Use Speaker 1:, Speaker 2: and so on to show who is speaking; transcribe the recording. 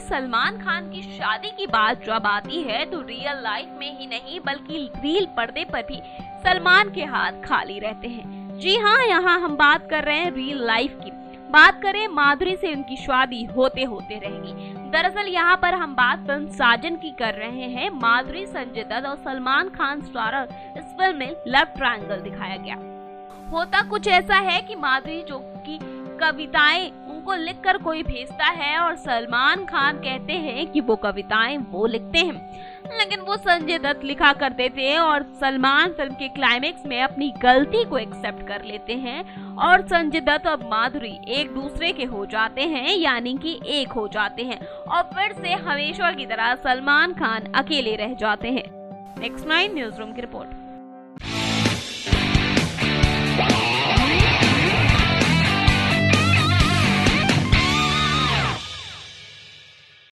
Speaker 1: सलमान खान की शादी की बात जब आती है तो रियल लाइफ में ही नहीं, बल्कि रील पर्दे पर भी सलमान के हाथ खाली रहते हैं। जी हाँ यहाँ हम बात कर रहे हैं रियल लाइफ की। बात करें माधुरी से उनकी शादी होते होते रहेगी। दरअसल यहाँ पर हम बात फ़िल्म साजन की कर रहे हैं। माधुरी, संजय दत्त और सलमान खान द्वारा इस फ़िल्म में लव ट्रायंगल दिखाया गया। होता कुछ ऐसा है कि माधुरी जो की कविताएँ उनको लिखकर कोई भेजता है और सलमान खान कहते हैं कि वो कविताएँ वो लिखते हैं। लेकिन वो संजय दत्त लिखा करते थे और सलमान फ़िल्म के क्लाइमेक्स में अपनी गलती को एक्सेप्ट कर लेते हैं और संजय दत्त और माधुरी एक दूसरे के हो जाते हैं, यानी कि एक हो जाते हैं। और फिर से हमेशा की तरह सलमान खान अकेले रह जाते हैं। नेक्स्ट नाइन न्यूज़ रूम की रिपोर्ट